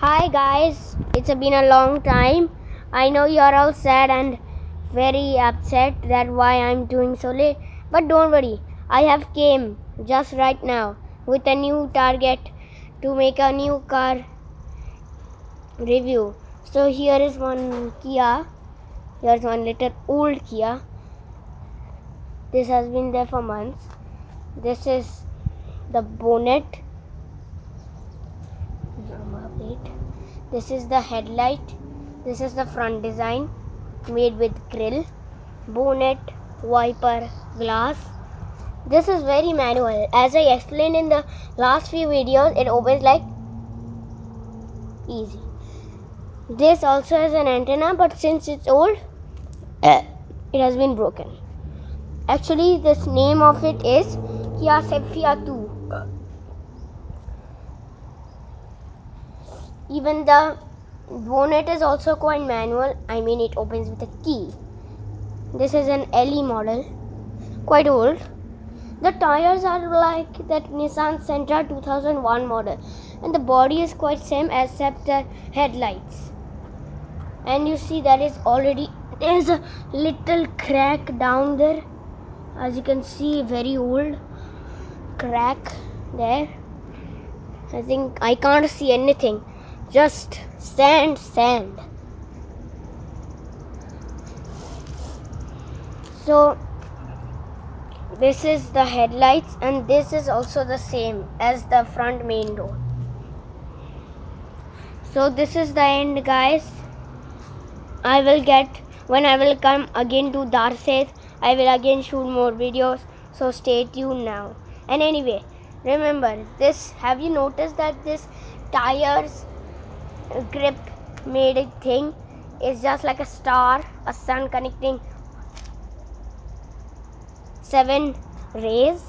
Hi guys, it's been a long time. I know you're all sad and very upset that why I'm doing so late. But don't worry, I have came just right now with a new target to make a new car review. So here is one Kia. Here's one little old Kia. This has been there for months. This is the bonnet this is the headlight. This is the front design. Made with grill bonnet wiper glass. This is very manual. As i explained in the last few videos it opens like easy. This also has an antenna but since it's old uh. it has been broken. Actually this name of it is Kia Sephia 2 even the bonnet is also quite manual. I mean it opens with a key. This is an le model quite old. The tires are like that nissan sentra 2001 model and the body is quite same except the headlights. And you see that is already there's a little crack down there. As you can see very old crack there. I think i can't see anything just sand, sand. So this is the headlights and this is also the same as the front main door. So this is the end guys. I will get when I will come again to Darset I will again shoot more videos so stay tuned now and anyway remember this have you noticed that this tires grip made thing is just like a star, a sun connecting seven rays